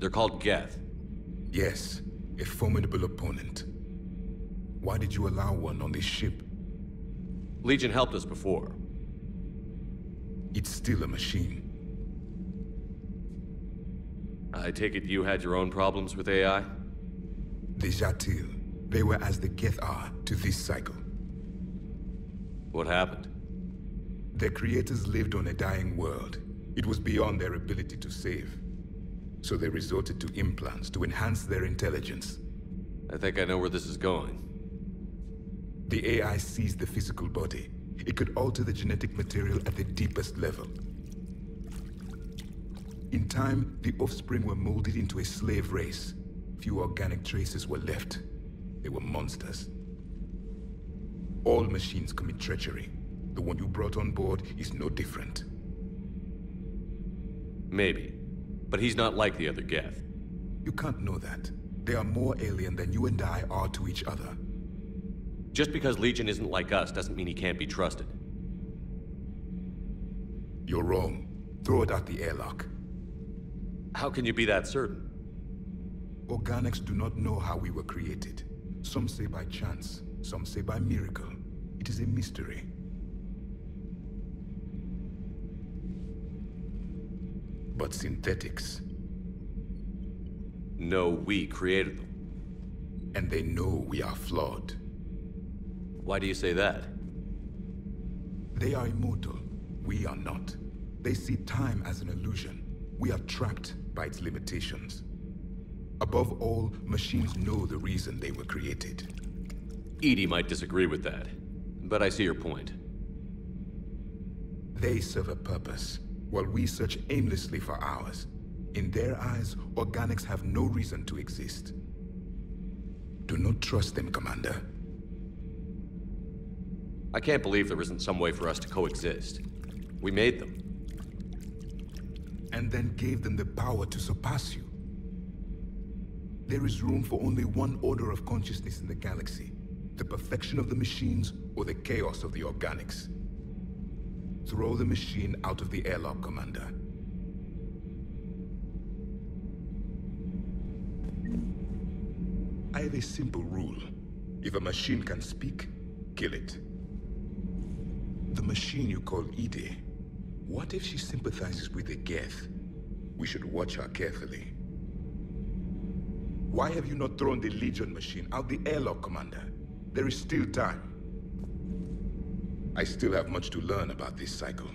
They're called Geth. Yes, a formidable opponent. Why did you allow one on this ship? Legion helped us before. It's still a machine. I take it you had your own problems with AI? The Zha'til, they were as the Geth are to this cycle. What happened? Their creators lived on a dying world. It was beyond their ability to save. So they resorted to implants to enhance their intelligence. I think I know where this is going. The AI sees the physical body. It could alter the genetic material at the deepest level. In time, the offspring were molded into a slave race. Few organic traces were left. They were monsters. All machines commit treachery. The one you brought on board is no different. Maybe. But he's not like the other Geth. You can't know that. They are more alien than you and I are to each other. Just because Legion isn't like us doesn't mean he can't be trusted. You're wrong. Throw it out the airlock. How can you be that certain? Organics do not know how we were created. Some say by chance, some say by miracle. It is a mystery. But synthetics, No, we created them. and they know we are flawed. Why do you say that? They are immortal. We are not. They see time as an illusion. We are trapped by its limitations. Above all, machines know the reason they were created. EDI might disagree with that. But I see your point. They serve a purpose, while we search aimlessly for ours. In their eyes, organics have no reason to exist. Do not trust them, Commander. I can't believe there isn't some way for us to coexist. We made them. and then gave them the power to surpass you. There is room for only one order of consciousness in the galaxy. The perfection of the machines or the chaos of the organics. Throw the machine out of the airlock, Commander. I have a simple rule. If a machine can speak, kill it. The machine you call EDI, what if she sympathizes with the Geth? We should watch her carefully. Why have you not thrown the Legion machine out the airlock, Commander? There is still time. I still have much to learn about this cycle.